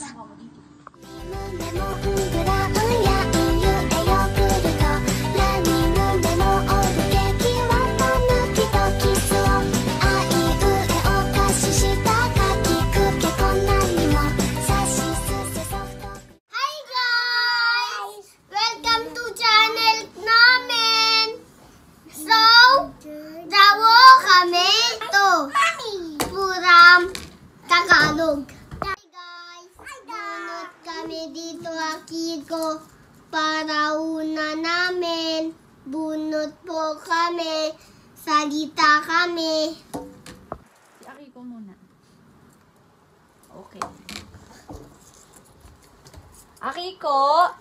ます。何でも Akiko para una namin. Bunot po kami. Salita kami. Si Akiko muna. Okay. Akiko,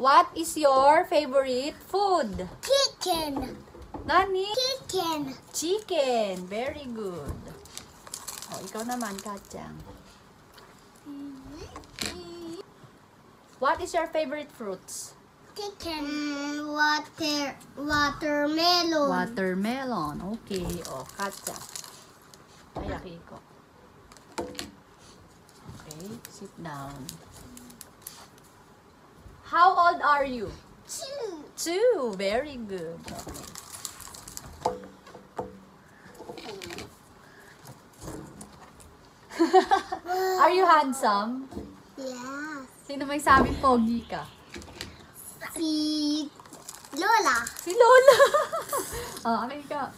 what is your favorite food? Chicken. Nani? Chicken. Chicken. Very good. O, ikaw naman, Kachang. What is your favorite fruits? Chicken. water, watermelon. Watermelon. Okay. Oh, o, Kachang. Ay, Akiko. Okay, sit down. How old are you? Two. Two. Very good. Okay. Are you handsome? Sino may sabing pogi ka? Si Lola. Si Lola. oh, akin ka.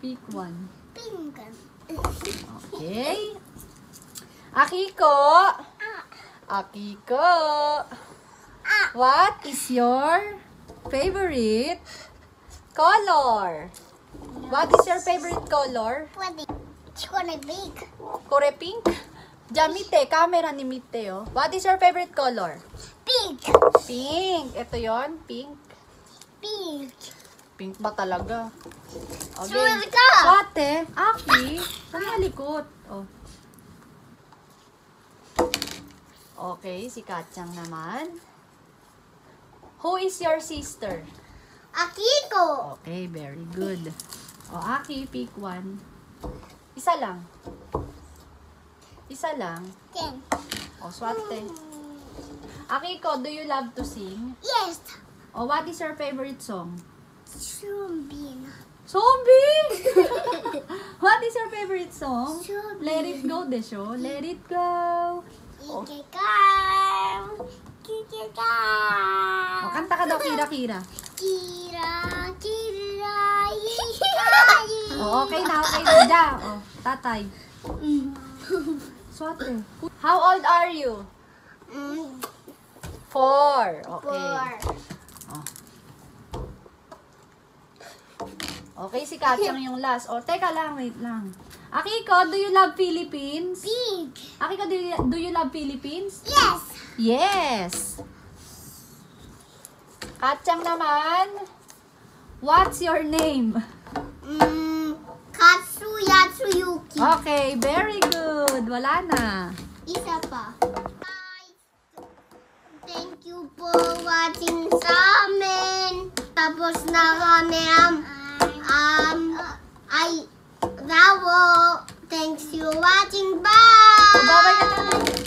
Pick one. Pink. Okay. Akiko. Akiko. What is your favorite color? What is your favorite color? Pwede. Chocolate big. Kore pink? Jamite, camera ni Mite, oh. What is your favorite color? Pink. Pink. Ito yon pink. Pink. Pink ba talaga? Okay. Sure ka. Swate, Aki, sa malikot. Oh. Okay, si Kachang naman. Who is your sister? Akiko. Okay, very good. O, Aki, pick one. Isa lang. Isa lang. Ten. O, swate. Akiko, do you love to sing? Yes. O, what is your favorite song? Chumbin. Zombie! what is your favorite song? Zombie. Let it go, de show. Let it go. Oh. Ikikam. Kikikam. O, kanta ka daw, Kira Kira. Kira, kira, O, okay na, okay na. Ja, o, tatay. Swate. How old are you? Mm, Four. Okay. Four. Okay, si Kachang yung last. O, teka lang, wait lang. Akiko, do you love Philippines? Pig. Akiko, do you, do you love Philippines? Yes. Yes! Kachang naman, what's your name? Mm, Katsuya Tsuyuki. Okay, very good. Wala na. Isa pa. Guys, thank you for watching sa amin. Tapos na kami um, um, ay, rawo. Thanks you watching. Bye! Bye-bye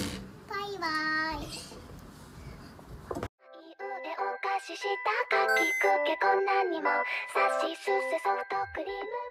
したかきくけこんなにもさしすせソフトクリーム